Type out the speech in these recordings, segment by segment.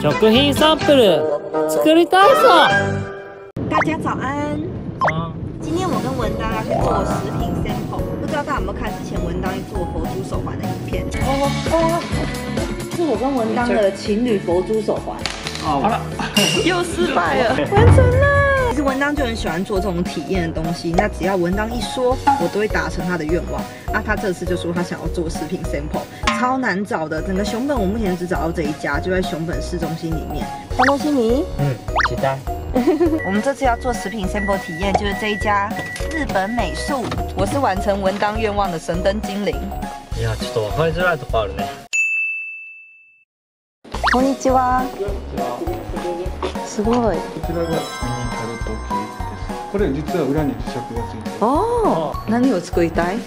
食品サンプル作りたいぞ。大家早安。今天我跟文当要去做食品 sample，不知道大家有没有看之前文当做佛珠手环的影片？哦哦，是我跟文当的情侣佛珠手环。好了，又失败了，完成了。其实文当就很喜欢做这种体验的东西，那只要文当一说，我都会达成他的愿望。那他这次就说他想要做食品 sample， 超难找的，整个熊本我目前只找到这一家，就在熊本市中心里面。欢东西米，嗯，期待。我们这次要做食品 sample 体验，就是这一家日本美术。我是完成文当愿望的神灯精灵。いや、ちょっとわかりづらいとこあるね。こんにちは。すごい。これ実は裏に磁石がついておお、何を作りたい？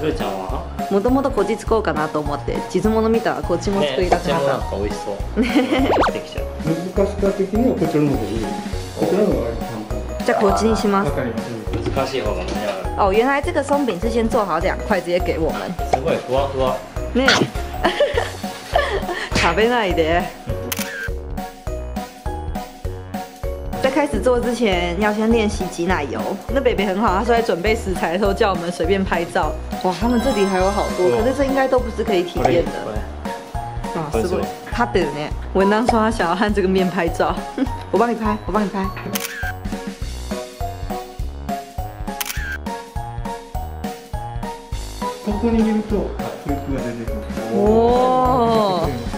ルーちゃんは？ もともとこっち作ろうかなと思って地図物見たらこっちも作りたくなった。こっちもなんか美味しそう。できちゃう。難しさ的にはこちらの方がいいこちらの方が割と簡単じゃあこっちにしますわ。かります難しい方が間に合う。哦，原来这个松饼是先做好两块直接给我们。すごいふわふわ。ね 食べないで。在开始做之前，要先练习挤奶油。那北北很好，他说在准备食材的时候叫我们随便拍照。哇，他们这里还有好多，可是这应该都不是可以体验的。啊，是不？他的呢？文当说他想要和这个面拍照，我帮你拍，我帮你拍。ここにいるとフリップが出てくるおーおお。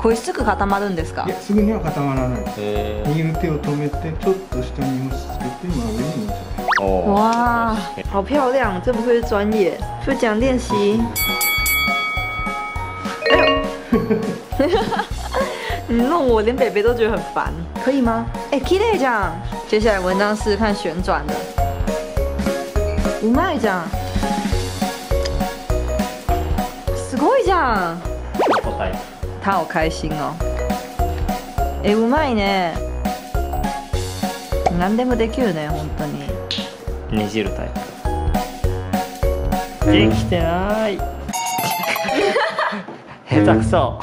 これすぐ固まるんですか？いやすぐには固まらないへ握る手を止めてちょっと下に押し付けて真上に乗せるえ。おお。哇，好漂亮！这不愧是专业。就讲练习。哎呦，你弄我连北北都觉得很烦，可以吗？哎 k 这样，接下来文章试试看旋转的。うまいじゃん。すごいじゃん。答え。他好开心哦。え、うまいね。何でもできるね、本当に。ねじるタイプ。できてない。下手くそ。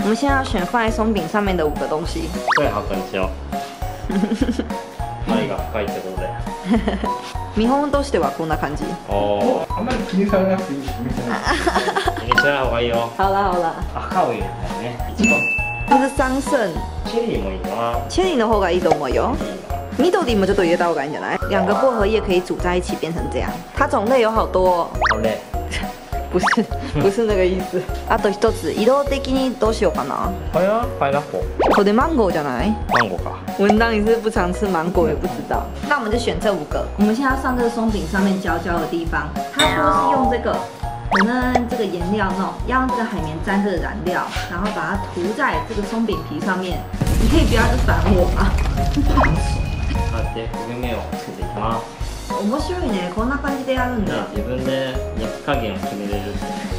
我们现在要选放在松饼上面的五个东西。太箱にしよう。愛が深いってことで。見本としてはこんな感じ。おお。あんまり気にされなくていいです気にしない方がいいよ。好了好了，赤を入れたいね。一番。这是桑葚，チェリーもいいな。千里の方がいいと思うよ。緑もちょっと入れた方がいいんじゃない？两个薄荷叶可以煮在一起变成这样。它种类有好多、哦，これ。不是不是那个意思。あと一つ色的にどうしようかな。これはパイナップル。これマンゴーじゃない？マンゴーか。文当你是不常吃芒果，也不知道。那我们就选这五个。我们现在要上这个松饼上面焦焦的地方，他说是用这个可能这个颜料弄，要用这个海绵沾这个染料，然后把它涂在这个松饼皮上面。你可以不要去烦我吗？こうやって焦げ目をつけていきます。 面白いね。こんな感じでやるんだ。自分で焼き加減を決めれるってね。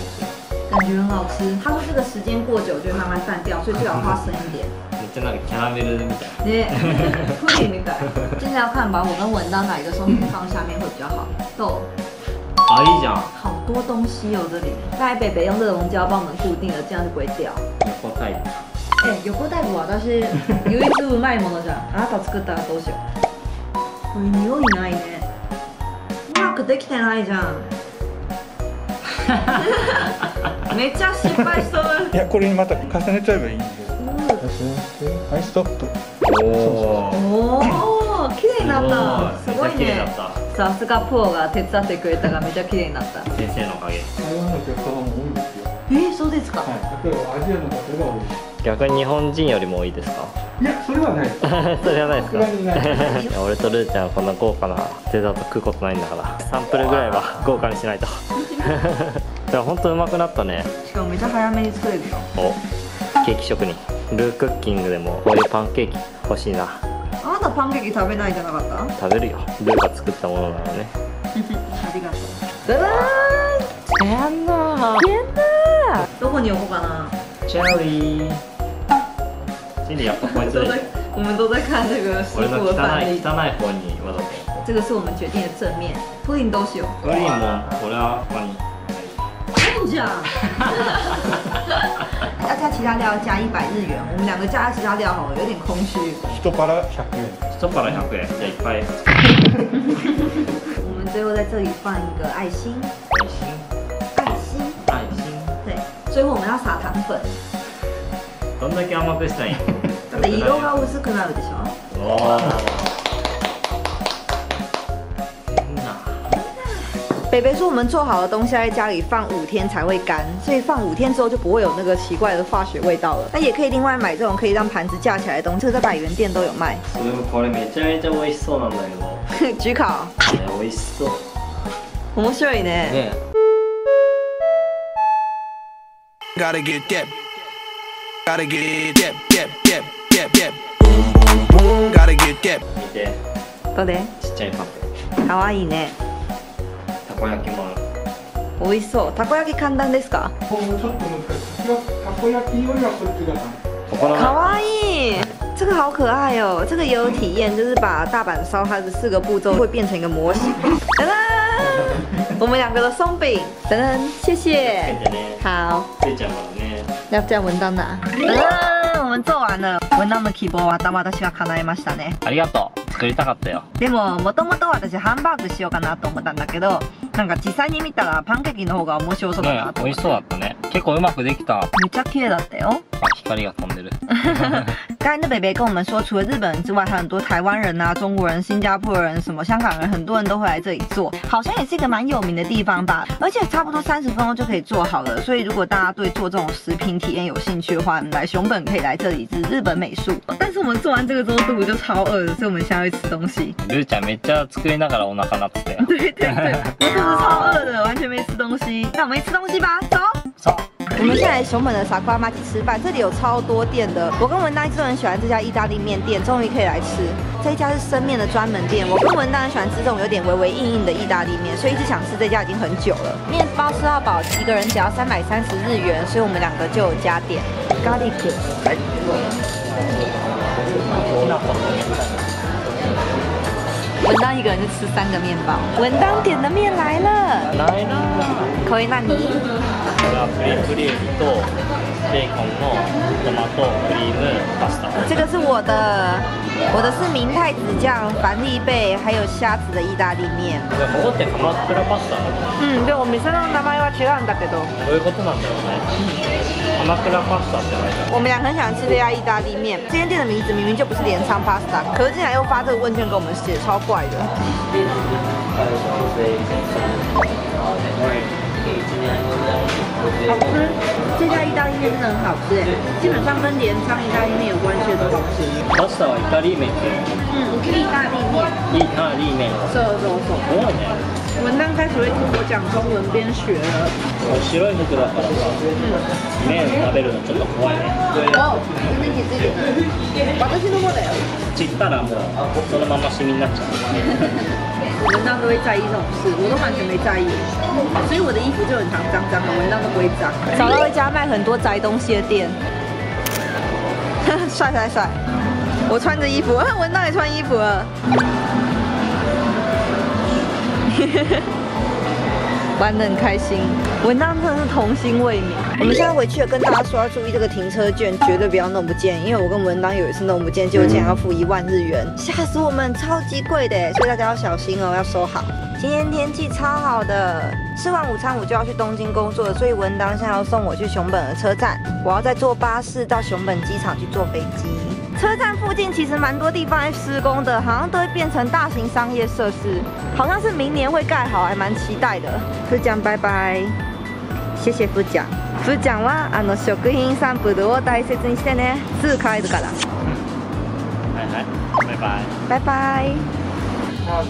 感觉很好吃。他说这个时间过久就会慢慢散掉，所以最好花生一点。めっちゃなんかキャラメルみたい。ね，会明白。现在要看把我跟文当哪一个松饼放下面会比较好。豆，あ、いいじゃん。好多东西哦这里。刚才北北用热熔胶帮我们固定了，这样就不会掉。横タイプ。え、横タイプは私唯一うまいものじゃん。あなた作ったらどうしよう。これ匂いないね。 うまくできてないじゃん。めっちゃ失敗しそう。いやこれにまた重ねちゃえばいいんで重ねてはいストップおお。おお、綺麗になった。すごいね。さすがプロが手伝ってくれたがめちゃ綺麗になった。先生のおかげ。台湾のお客様も多いですよえー、そうですか。はい例えばアジアの方が多い逆に日本人よりも多いですか？いやそれはない それはないですか？い俺とルーちゃんこんな豪華なデザート食うことないんだからサンプルぐらいは豪華にしないと いや本当うまくなったねしかもめちゃ早めに作れるよ。おケーキ職人ルークッキングでもこういうパンケーキ欲しいなあなたパンケーキ食べないじゃなかった？あ食べるよルーが作ったものなのね りがとう。だだーん。やんな天哪！どこに置こうかな？チェリーチェリーやっぱこいつ都在我们都在看这个师俺の傅的范例。汚い汚い方にわざと这个是我们决定的正面。プリンどうしよう。プリンも俺はここにプ 讲。要加其他料加一百日元，我们两个加其他料好了，有点空虚。一バラ100円一バラ100円じゃあいっぱい我们最后在这里放一个爱心，愛心爱心，愛心对，最后我们要撒糖粉。どんだけ甘くしたい んだって色が薄くなるでしょ。おーみんな北北说我们做好的东西在家里放五天才会干，所以放五天之后就不会有那个奇怪的化学味道了。那也可以另外买这种可以让盘子架起来的东西，这个在百元店都有卖。それもこれめちゃめちゃ美味しそうなんだけど焗烤，ね美味しそう面白いね。ね Gotta get that. Gotta get that, That, that. Boom, boom, boom. Gotta get. 見てどれ？ちっちゃいパフ可愛いね。ェたこ焼きもある美味しそう。たこ焼き簡単ですか？ちょっと難しいたこ焼きよりはこっちがここの可愛い。这个好可爱哦，这个也有体验，就是把大阪烧它的四个步骤会变成一个模型。噔噔，我们两个的松饼，噔噔，谢谢好。ついちゃうからね要叫文做完了。文当的希望は私が叶えましたね。ありがとう作りたかったよでも、もともと私ハンバーグしようかなと思ったんだけど、なんか実際に見たらパンケーキの方が面白そうだねなと思って。美味しそうだったね結構うまくできたあめっちゃ綺麗だったよ。光が飛んでる刚才那北北跟我们说，除了日本人之外，还有很多台湾人啊、中国人、新加坡人、什么香港人，很多人都会来这里做，好像也是一个蛮有名的地方吧。而且差不多三十分钟就可以做好了，所以如果大家对做这种食品体验有兴趣的话，你来熊本可以来这里，是日本美术。但是我们做完这个之后肚子就超饿的，所以我们现在会吃东西。ルーちゃんめっちゃ作りながらお腹鳴ってたよ对对对，我肚子超饿的，完全没吃东西。那我们去吃东西吧，走。そう我们现在 来熊本的傻瓜妈去吃饭，这里有超多店的。我跟文丹一直都很喜欢这家意大利面店，终于可以来吃。这一家是生面的专门店，我跟文丹很喜欢吃这种有点微微硬硬的意大利面，所以一直想吃这家已经很久了。面包吃到饱，一个人只要三百三十日元，所以我们两个就有加点咖喱可。文当一个人就吃三个面包，文当点的面来了，ないな口味那你？ 这个是我的，我的是明太子酱、凡茄贝，还有虾子的意大利面。们。嗯，对，我们。どういうことなんだろうね？我们俩很喜欢吃这家意大利面，今天店的名字明明就不是镰昌帕萨可是竟然又发这个问卷给我们写，超怪的。好吃，这家意大利面真的很好吃哎，基本上跟镰仓意大利面有关系的都好吃。パスタはイタリー麺って嗯，意大利面，いいタリー麺そうそうそう。すごいね文当开始会听我讲中文，边学了。白い服だからさ麺食べるのちょっと怖いね哦，全然気づいてない。私の方だよ。散ったらもうそのままシミになっちゃう 文当都会在意这种事，我都完全没在意，所以我的衣服就很常脏脏的，文当都不会脏。找到一家卖很多宅东西的店，帅帅帅！我穿着衣服，文当也穿衣服了。玩得很开心，文当真的是童心未泯。我们现在回去了，跟大家说要注意这个停车券，绝对不要弄不见，因为我跟文当有一次弄不见，结果竟然要付一万日元，吓死我们，超级贵的，所以大家要小心哦，要收好。今天天气超好的，吃完午餐我就要去东京工作了，所以文当现在要送我去熊本的车站，我要再坐巴士到熊本机场去坐飞机。车站附近其实蛮多地方在施工的，好像都会变成大型商业设施，好像是明年会盖好，还蛮期待的。副长拜拜，谢谢副长。副長はあの食品サンプルを大切にしてね。すぐ帰るから。はいはいバイバイバイバイ。はい。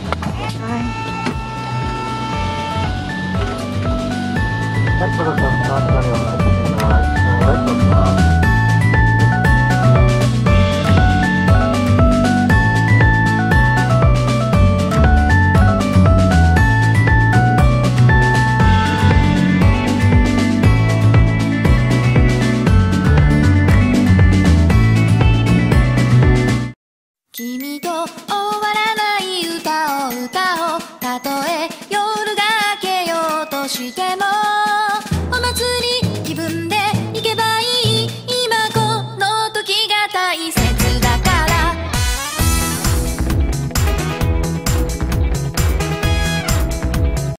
はい、そろそろ何を